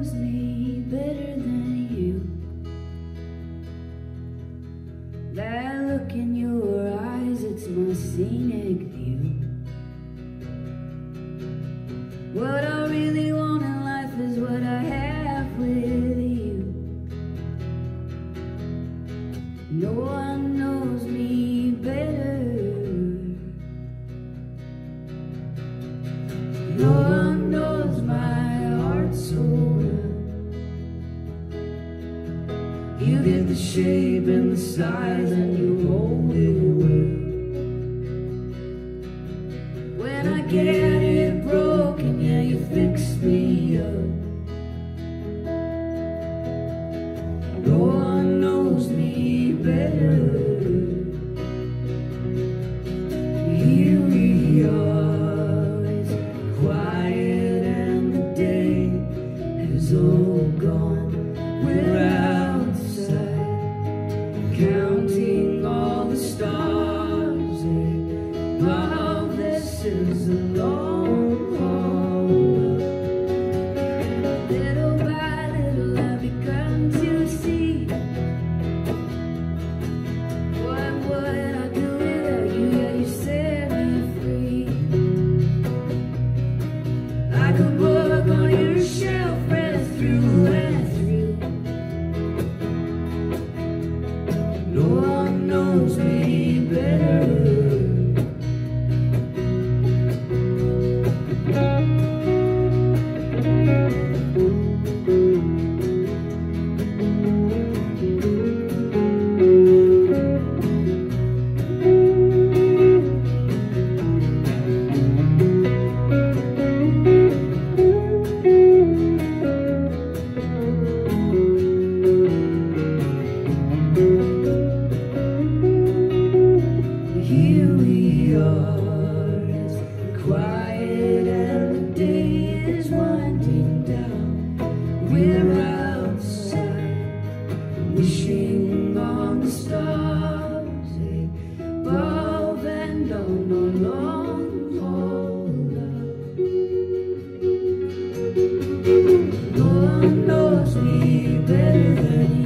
knows me better than you. That look in your eyes, it's my scenic view. What You get the shape and the size and you hold it well. When I get it broken, yeah, you fix me up. No one knows me Above this a long haul. Little by little, I've begun to see. What would I do without you? Yeah, you set me free. Like a book on your shelf, through and through. No one knows me quiet and the day is winding down. We're outside, wishing on the stars and one knows me better than you.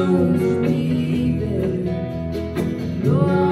don't believe it. No.